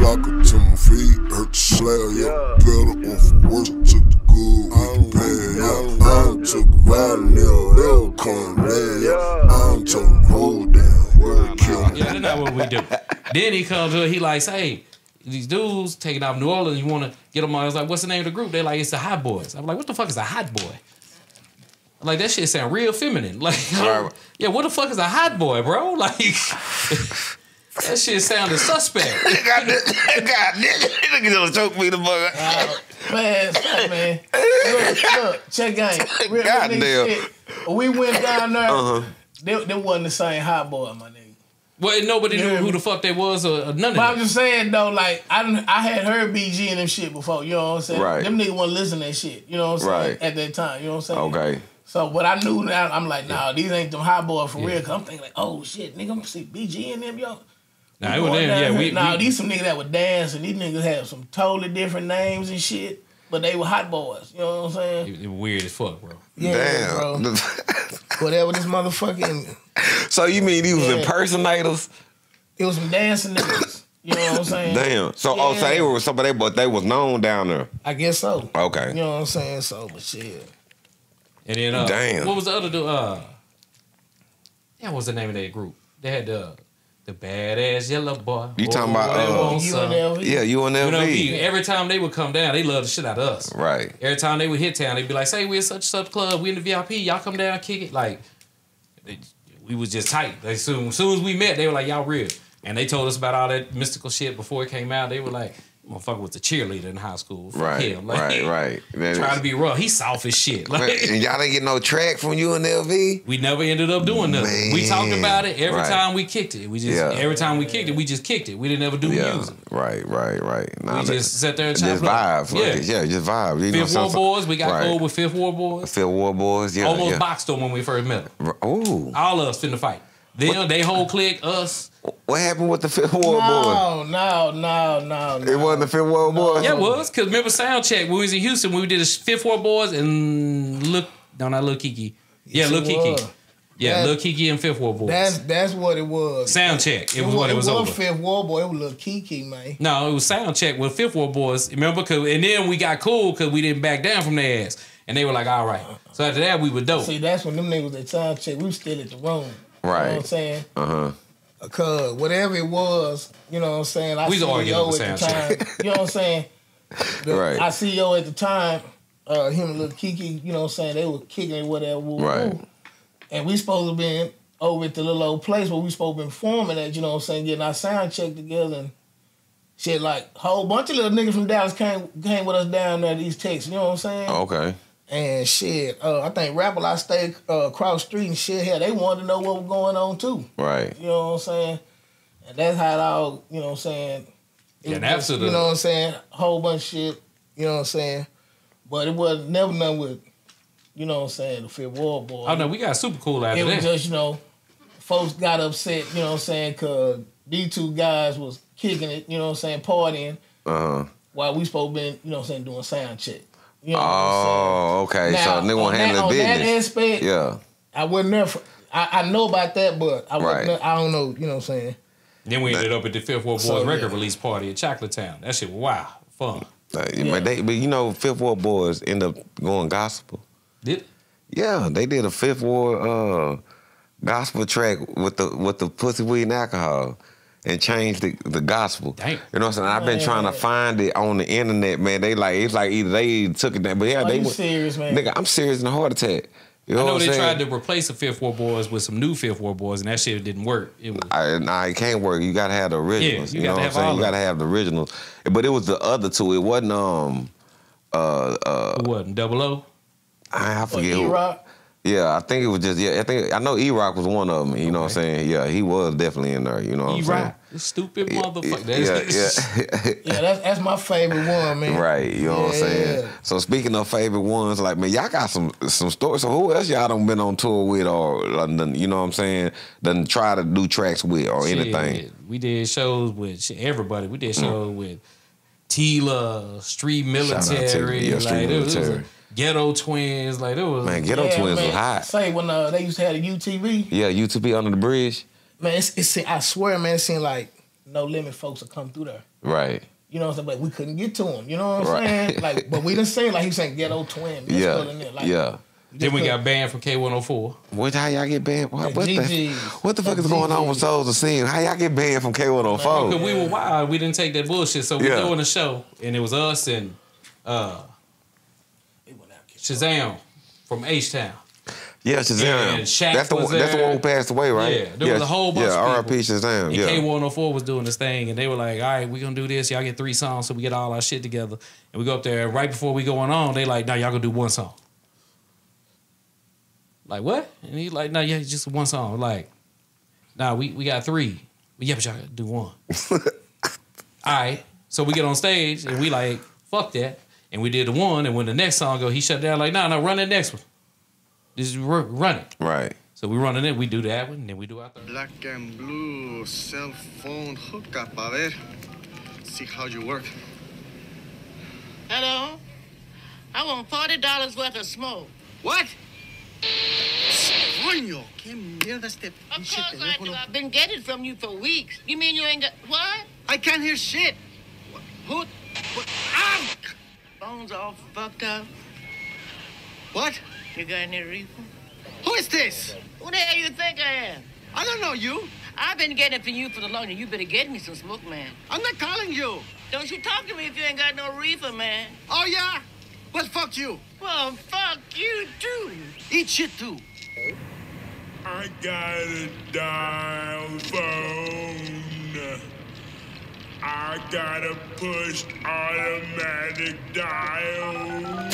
blocker to my feet, hurt the slab, yeah. Better or for worse, took the good with the bad, yeah. I don't took violent, yeah. They'll come last, yeah. I don't took them hold down, where kill me. Yeah, that's not what we do. then he comes to it, he like, hey, these dudes taking off New Orleans, you want to get them on. I was like, what's the name of the group? They like, it's the Hot Boys. I'm like, what the fuck is a Hot Boy? Like that shit sound real feminine. Like, Right. yeah, what the fuck is a hot boy, bro? Like, that shit sounded suspect. God, God, nigga just choke me the fuck. Uh, man, stop, man. Look, look, check game. Real, real God nigga damn. shit. We went down there. Uh-huh. They, they wasn't the same hot boy, my nigga. Well, nobody knew who the fuck they was or, or none of But I'm just saying though, like I done, I had heard BG and them shit before. You know what I'm saying? Right. Them niggas wasn't listening to that shit. You know what I'm saying? Right. At that time, you know what I'm saying? Okay. So, but I knew now. I'm like, nah, these ain't them hot boys for real. Cause I'm thinking like, oh shit, nigga, I'm gonna see BG and them, yo. Nah, it was them. Yeah, we, nah, we these some niggas that would dance, and these niggas had some totally different names and shit. But they were hot boys. You know what I'm saying? it, it weird as fuck, bro. Yeah, bro. Whatever this motherfucking, so you mean these was Yeah. impersonators? it was some dancing niggas. You know what I'm saying? Damn. So oh, so they Yeah. were somebody, but they was known down there. I guess so. Okay. You know what I'm saying? So, but shit. And then, uh, Damn. what was the other dude? Uh, yeah, what was the name of that group? They had the the badass yellow boy. You talking about, they uh, want You some. and Yeah, UNLV. every time they would come down, they loved the shit out of us. Right. Every time they would hit town, they'd be like, "Say we're in such and such club, we in the VIP, y'all come down, kick it." Like, they, we was just tight. Like, soon, as soon as we met, they were like, "Y'all real," and they told us about all that Mystikal shit before it came out. They were like, "Motherfucker was a cheerleader in high school." Fuck Right. him. Like, right. Right. That Trying is- to be rough. He's soft as shit. Like, and y'all didn't get no track from UNLV. we never ended up doing nothing. we talked about it every Right. time we kicked it. We just Yeah. every time we kicked it, we just kicked it. We didn't ever do Yeah. music. Right. Right. Right. Nah, We that- just sat there and just vibe. Yeah. Yeah. Just vibe. You know, Fifth Ward some- Boys, we got right. with Fifth Ward Boyz. Fifth Ward Boyz. Yeah. Almost yeah. boxed them when we first met them. Ooh. All of us finna fight. Them, they whole clique, us. What happened with the Fifth Ward Boyz? No, no, no, no, no. It wasn't the Fifth Ward Boyz. Yeah, it was. Cause remember sound check when we was in Houston we did a Fifth Ward Boyz and look, no, not Lil KeKe. Yeah, Yes, Lil KeKe. was. Yeah, That- Lil KeKe and Fifth Ward Boyz. That's that's what it was. sound check. It was what it was It was over. Fifth Ward Boy. It was little KeKe, man. No, it was sound check with Fifth Ward Boyz. Remember? Cause, and then we got cool because we didn't back down from their ass. And they were like, all right. So after that, we were dope. See, that's when them niggas at time check. We was still at the room. You know what I'm saying? Uh huh. Cause whatever it was, you know what I'm saying. I We was arguing CEO over at the sound time. you know what I'm saying? The, Right. I CEO at the time, uh, him and little KeKe. You know what I'm saying? They were kicking it whatever. woo, woo. Right. And we supposed to be in, over at the little old place where we supposed to be performing at. You know what I'm saying? Getting our sound check together and. Shit, like whole bunch of little niggas from Dallas came came with us down there to East Texas. You know what I'm saying? Okay. And shit, uh, I think Rapper I stayed uh, across street and shit. Hell, they wanted to know what was going on too. Right. You know what I'm saying? And that's how it all, you know what I'm saying? It And was after the- you know what I'm saying? Whole bunch of shit, you know what I'm saying? But it was never none with, you know what I'm saying, the Fifth Ward Boy. oh, no, we got super cool after It was just, you know, folks got upset, you know what I'm saying, because these two guys was kicking it, you know what I'm saying, partying, Uh huh. while we supposed to be, you know what I'm saying, doing sound check. You know what I'm? Oh, okay. Now, so nigga on want to that- handle on that business. aspect, Yeah. I wasn't there. For, I, I know about that, but I wasn't Right. there- I don't know. You know what I'm saying? Then we ended up at the Fifth Ward Boyz So, record yeah. release party at Chocolate Town. That shit, was wow, fun. Like, Yeah. But they, but you know, Fifth Ward Boyz end up going gospel. Did Yeah, they did a Fifth Ward uh, gospel track with the with the pussy weed and alcohol. And change the, the gospel. Damn. You know what I'm saying? I've been trying to find it on the internet, man. They like it's like either they took it down, but yeah, Are they you went- serious, man? Nigga, I'm serious in a heart attack. You know I know what they I'm saying? tried to replace the Fifth Ward Boyz with some new Fifth Ward Boyz, and that shit didn't work. It was I, nah, it can't work. You gotta have the originals. you you know gotta what I'm have saying? all You gotta have the originals. But it was the other two. It wasn't um uh uh who wasn't Double O. I, I Or forget who. E-Rock? Yeah, I think it was just yeah. I think I know E Rock was one of them. You know what I'm saying? Yeah, he was definitely in there. You know what I'm saying? Rock, stupid motherfucker. Yeah, That's- yeah. Yeah, that's that's my favorite one, man. right. You know what I'm saying? Yeah. So speaking of favorite ones, like man, y'all got some some stories. So who else y'all done been on tour with or done, you know what I'm saying? Done try to do tracks with or Shit, anything? We did shows with shit, everybody. We did shows with Tila, Street Mm. out to Military, Yeah, Street like it was, it was a Military. Ghetto Twins, like it was. Man, Ghetto Yeah, Twins man. was hot. Say when uh, they used to have the UTV, Yeah, UTV under the bridge. man. It's, it's I swear, man. It seemed like no limit folks would come through there. Right. You know what I'm saying? But we couldn't get to him. You know what I'm Right. saying? Like, but we didn't say like he saying ghetto twin. this, Yeah. other than that. Like, yeah. Then we got banned from K104. What how y'all get banned? What, The what the what the fuck is going on with GGs. Souls of Sin? How y'all get banned from K104? Because we were wild. We didn't take that bullshit. So we Yeah. doing a show, and it was us and uh, He went out, kid. Shazam from H Town. Yeah, Shazam. And Shaq that's the one, that's the one who passed away, right? Yeah, there was a whole bunch Yeah, of R.I.P. Shazam. And Yeah. K104 was doing this thing, and they were like, "All right, we're gonna do this. Y'all get three songs, so we get all our shit together." And we go up there right before we going on. They like, "Now y'all gonna do one song." Like what? And he like, "No, yeah, just one song." Like, "Nah, we we got three. But yeah, but y'all gotta do one." all right, so we get on stage and we like, "Fuck that," and we did the one. And when the next song go, he shut down like, "No, no, run that next one. Just ru- run it." Right. So we running it. We do that one, and then we do our third. Black and blue cell phone hookup. A ver. See how you work. Hello? I want forty dollars worth of smoke. What? Coño, qué mierda este Of pinche course I do. I've been getting from you for weeks. You mean you ain't got what? I can't hear shit. What? Who? What? Ah! Phone's all fucked up. What? You got any reefer? Who is this? Who the hell you think I am? I don't know you. I've been getting it for you for the longest. You better get me some smoke, man. I'm not calling you. Don't you talk to me if you ain't got no reefer, man. Oh yeah? Well, fuck you. Well, fuck you too. Eat shit too. I got a dial phone. I got a push automatic dial.